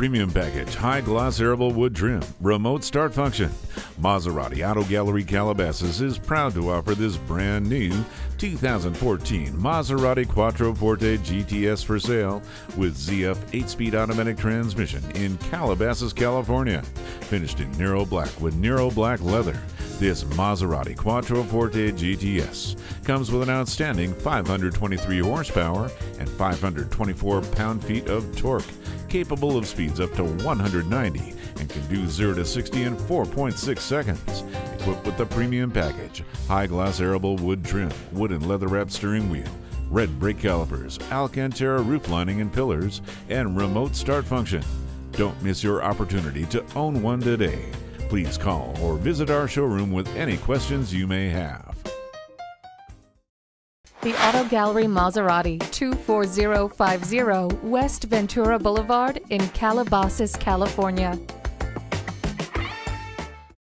premium package, high gloss erable wood trim, remote start function. Maserati Auto Gallery Calabasas is proud to offer this brand new 2014 Maserati Quattroporte GTS for sale with ZF 8-speed automatic transmission in Calabasas, California. Finished in Nero black with Nero black leather. This Maserati Quattroporte GTS comes with an outstanding 523 horsepower and 524 pound-feet of torque, capable of speeds up to 190 and can do 0 to 60 in 4.6 seconds. Equipped with the premium package, high gloss erable wood trim, wood and leather wrapped steering wheel, red brake calipers, Alcantara roof lining and pillars, and remote start function. Don't miss your opportunity to own one today. Please call or visit our showroom with any questions you may have. The Auto Gallery Maserati, 24050 West Ventura Boulevard in Calabasas, California.